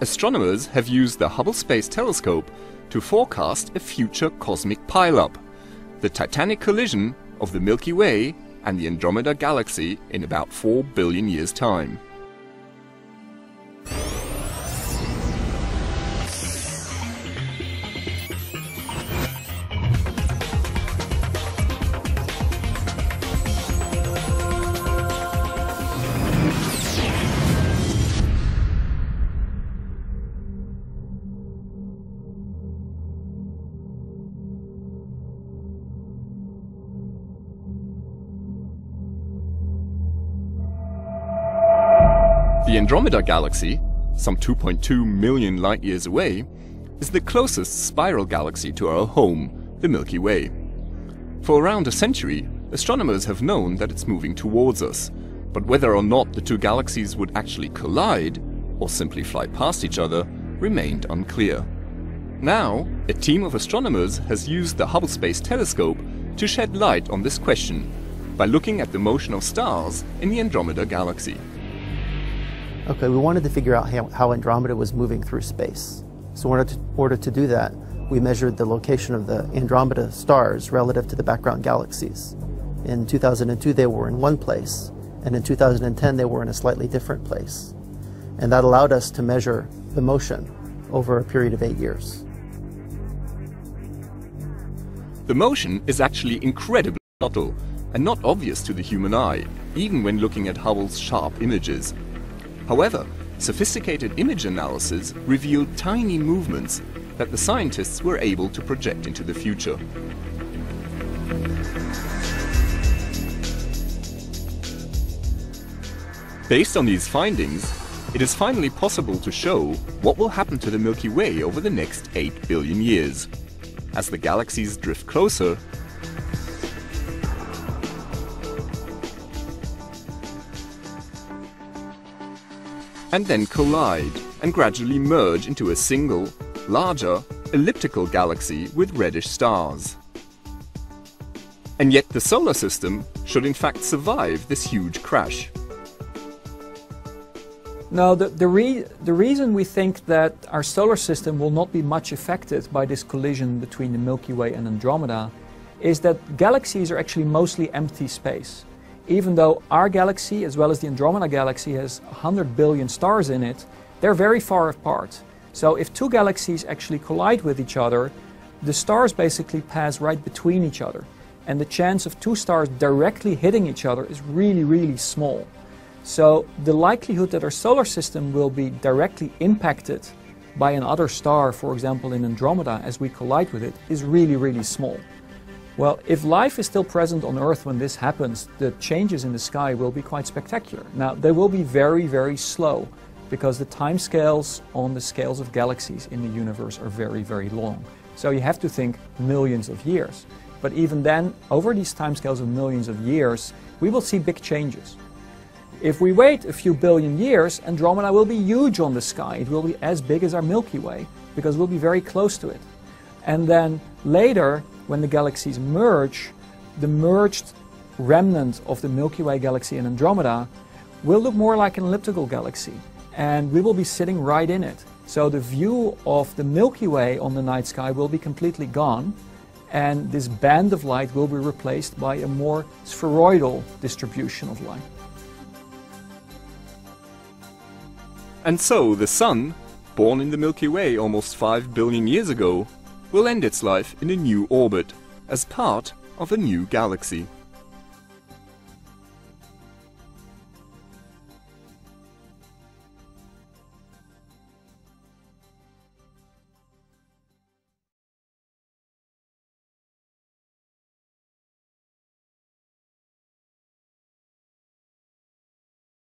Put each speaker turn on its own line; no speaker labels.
astronomers have used the Hubble Space Telescope to forecast a future cosmic pileup, the titanic collision of the Milky Way and the Andromeda Galaxy in about 4 billion years' time. The Andromeda Galaxy, some 2.2 million light-years away, is the closest spiral galaxy to our home, the Milky Way. For around a century, astronomers have known that it's moving towards us, but whether or not the two galaxies would actually collide, or simply fly past each other, remained unclear. Now, a team of astronomers has used the Hubble Space Telescope to shed light on this question by looking at the motion of stars in the Andromeda Galaxy.
Okay, we wanted to figure out how, Andromeda was moving through space. So in order, to, order to do that, we measured the location of the Andromeda stars relative to the background galaxies. In 2002, they were in one place, and in 2010, they were in a slightly different place. And that allowed us to measure the motion over a period of eight years.
The motion is actually incredibly subtle and not obvious to the human eye, even when looking at Hubble's sharp images. However, sophisticated image analysis revealed tiny movements that the scientists were able to project into the future. Based on these findings, it is finally possible to show what will happen to the Milky Way over the next 8 billion years. As the galaxies drift closer, and then collide and gradually merge into a single, larger, elliptical galaxy with reddish stars. And yet the solar system should in fact survive this huge crash.
Now, the, the, re the, reason we think that our solar system will not be much affected by this collision between the Milky Way and Andromeda is that galaxies are actually mostly empty space even though our galaxy, as well as the Andromeda galaxy, has 100 billion stars in it, they're very far apart. So if two galaxies actually collide with each other, the stars basically pass right between each other. And the chance of two stars directly hitting each other is really, really small. So the likelihood that our solar system will be directly impacted by another star, for example in Andromeda, as we collide with it, is really, really small. Well, if life is still present on Earth when this happens, the changes in the sky will be quite spectacular. Now, they will be very, very slow because the time scales on the scales of galaxies in the universe are very, very long. So you have to think millions of years. But even then, over these time scales of millions of years, we will see big changes. If we wait a few billion years, Andromeda will be huge on the sky. It will be as big as our Milky Way because we'll be very close to it. And then later, when the galaxies merge, the merged remnant of the Milky Way galaxy and Andromeda will look more like an elliptical galaxy, and we will be sitting right in it. So the view of the Milky Way on the night sky will be completely gone, and this band of light will be replaced by a more spheroidal distribution of light.
And so the Sun, born in the Milky Way almost 5 billion years ago, will end its life in a new orbit, as part of a new galaxy.